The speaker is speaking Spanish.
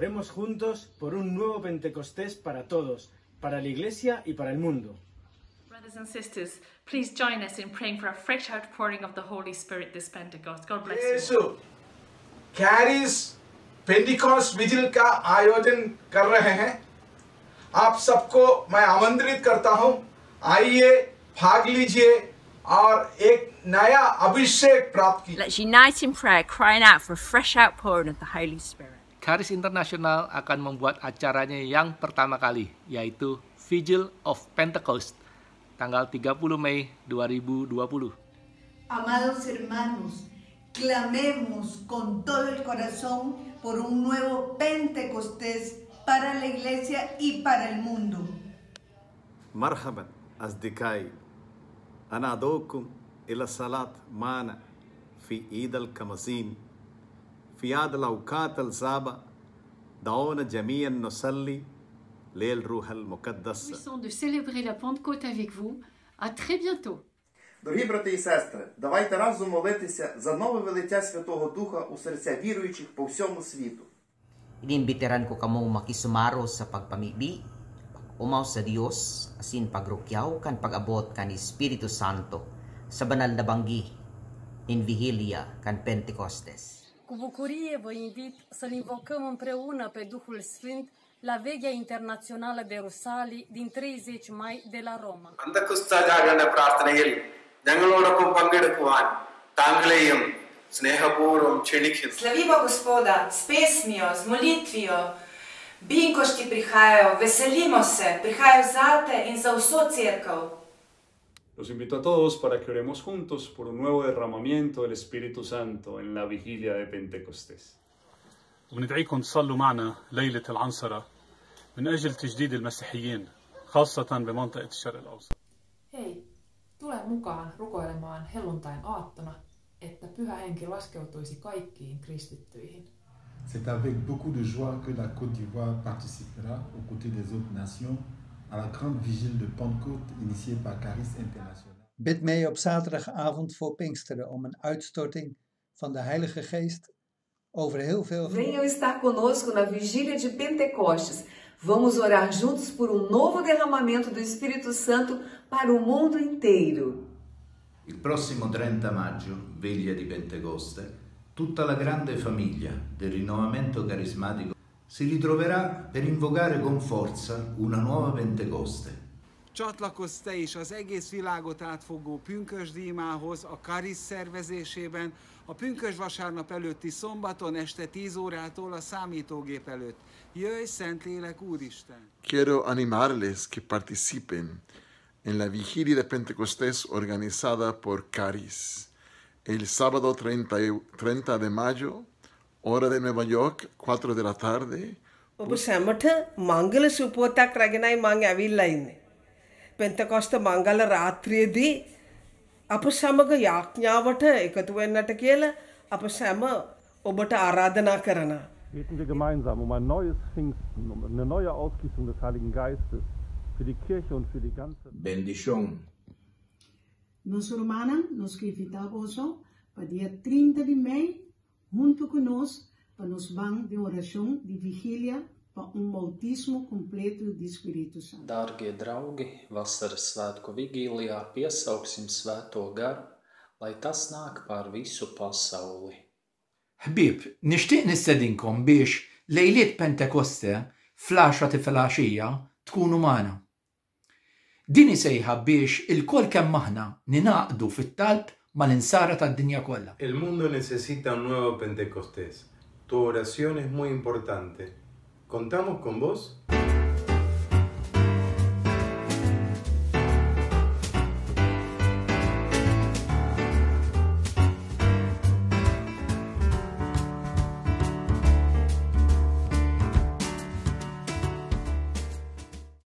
Oremos juntos por un nuevo Pentecostés para todos, para la Iglesia y para el mundo. Brothers and sisters, please join us in praying for a fresh outpouring of the Holy Spirit this Pentecost. God bless you. यीशु कैरिस Pentecost vigil का आयोजन कर रहे हैं आप सबको मैं आमंत्रित करता हूँ आइए भाग लीजिए और एक नया अभिषेक प्राप्त कीजिए Let's unite in prayer, crying out for a fresh outpouring of the Holy Spirit. Karis Internasional akan membuat acaranya yang pertama kali, yaitu Vigil of Pentecost, tanggal 30 Mei 2020. Amados hermanos, clamemos con todo el corazón por un nuevo Pentecostés para la iglesia y para el mundo. مرحبا أصدقائي أنا أدعوكم إلى الصلاة معنا في عيد الكمسين في هذا الأوقات الصعبة دعونا جميعا نصلي للروح المقدس Jouissons de célébrer la Pentecôte avec vous. À très bientôt. Дорогі брати і сестри, давайте разом молитися за нове велиття Святого Духа у серця віруючих по всьому світу. Inimbitiran ko kamong makisumaro sa pagpamibi, umaw sa Dios, asin pagrukyaw kan pag-abot kan Espiritu Santo sa banal na banggi in Vigilia kan Pentecostes. Cu bucurie vă invit să-L invocăm împreună pe Duhul Sfânt la Veghea Internațională de Rusalii din 30 mai de la Roma. അന്തക്കുസ്ത ജാഗരണ പ്രാർത്ഥനയിൽ ഞങ്ങളോടൊപ്പം പങ്കെടുക്കുവാൻ താങ്കളെയും സ്നേഹപൂർവ്വം ക്ഷണിക്കുന്നു Slavimo Gospoda s pesmijo, z molitvijo. Binkošti prihajajo, veselimo se, prihajajo zate in za vso cerkev. Los invito a todos para que oremos juntos por un nuevo derramamiento del Espíritu Santo en la vigilia de Pentecostés. وندعيكم تصلوا معنا ليلة العنصرة من أجل تجديد المسيحيين خاصة بمنطقة الشرق الأوسط Hei, tule mukaan rukoilemaan helluntain aattona, että pyhä henki laskeutuisi kaikkiin kristittyihin. C'est avec beaucoup de joie que la Côte d'Ivoire participera aux côtés des autres nations à la grande vigile de Pentecôte initiée par Caris International. Bid mee op zaterdagavond voor Pinksteren om een uitstorting van de Heilige Geest over heel veel. Venham estar conosco na vigília de Pentecostes. Vamos orar juntos por um novo derramamento do Espírito Santo para o mundo inteiro. Il prossimo 30 maggio, veglia di Pentecoste, tutta la grande famiglia del rinnovamento carismatico si ritroverà per invocare con forza una nuova Pentecoste. Csatlakozz te is az egész világot átfogó pünkösdímához a Karis szervezésében, a pünkös vasárnap előtti szombaton este 10 órától a számítógép előtt. Jöjj, Szentlélek Úristen! Quiero animarles que participen en la vigilia de Pentecostés organizada por Caris el sábado 30, y- 30 de mayo, hora de Nueva York, 4 de la tarde. ඔබ සැමට මංගල සුපුවතක් රැගෙනයි මං ඇවිල්ලා ඉන්නේ. පෙන්තකොස්ත මංගල රාත්‍රියේදී අප සමග යාඥාවට එකතු වෙන්නට කියලා අප සැම ඔබට ආරාධනා කරනවා. Beten wir gemeinsam um ein neues Pfingsten, um eine neue Ausgießung des Heiligen Geistes für die Kirche und für die ganze Bendición. Nossa irmã nos convida hoje para dia 30 de maio, junto conosco, para nos banhos de oração de vigília para um bautismo completo do Espírito Santo. Dārgie draugi, vasaras svētku vigīlijā piesauksim svēto garu, lai tas nāk pār visu pasauli. ħbib, nixtieq nistedinkom biex lejliet Pentekoste fl-10 ta' filgħaxija tkunu magħna. Din isejħa biex il-kol kemm aħna ninaqdu fit-talb El mundo necesita un nuevo Pentecostés. Tu oración es muy importante. ¿Contamos con vos?